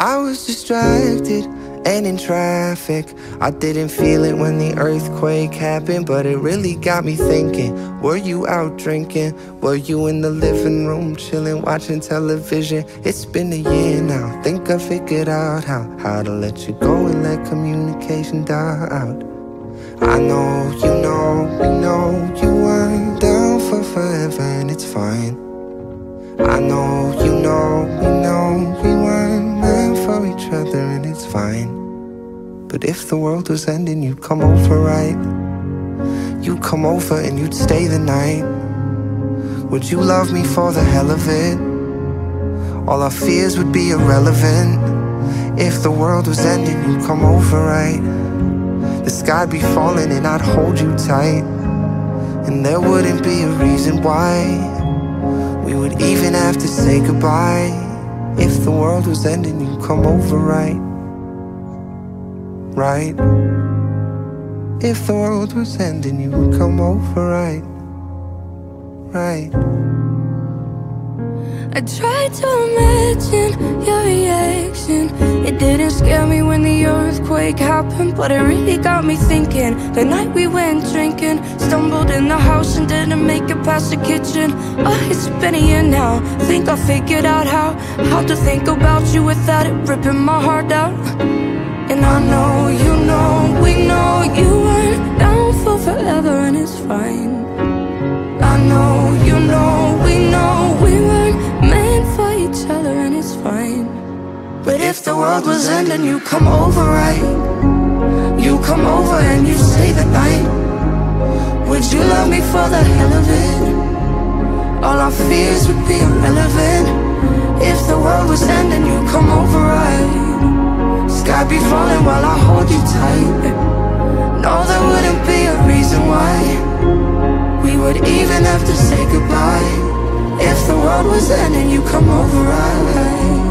I was distracted and in traffic. I didn't feel it when the earthquake happened, but it really got me thinking. Were you out drinking? Were you in the living room chilling, watching television? It's been a year now. Think I figured out how how to let you go and let communication die out. I know you I know you know we know we weren't meant for each other, and it's fine. But if the world was ending, you'd come over, right? You'd come over and you'd stay the night. Would you love me for the hell of it? All our fears would be irrelevant. If the world was ending, you'd come over, right? The sky'd be falling and I'd hold you tight. And there wouldn't be a reason why we would even have to say goodbye. If the world was ending, you'd come over, right? right? If the world was ending, you would come over, right? Right. I tried to imagine your reaction. It didn't scare me when the earthquake happened, but it really got me thinking. The night we went drinking, stumbled in the house and didn't make it past the kitchen. Oh, it's been a year now. Think I figured out how how to think about you without it ripping my heart out. The world was ending, you come over, right? You come over and you stay the night Would you love me for the hell of it? All our fears would be irrelevant If the world was ending, you come over, right? Sky be falling while I hold you tight No, there wouldn't be a reason why We would even have to say goodbye If the world was ending, you come over right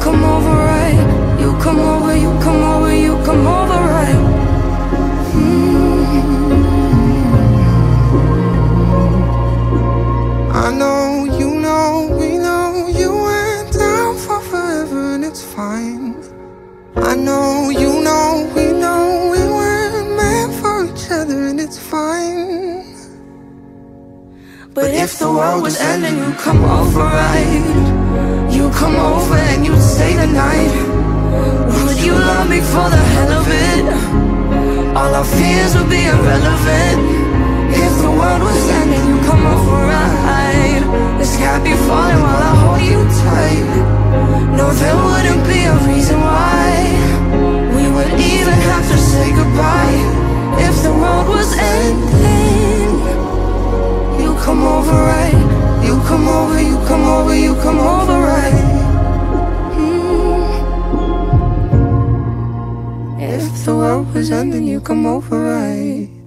come over right You come over, you come over, you come over right mm. I know, you know, we know You went down for forever and it's fine I know, you know, we know we weren't meant for each other and it's fine But if the world was ending, you come over, right? You come over and you our fears would be irrelevant If the world was ending, you come over, right? The sky be falling while I hold you tight. No, there wouldn't be a reason why We would even have to say goodbye. If the world was ending You come over right? You come over, you come over, you come over If the world was ending, you come over right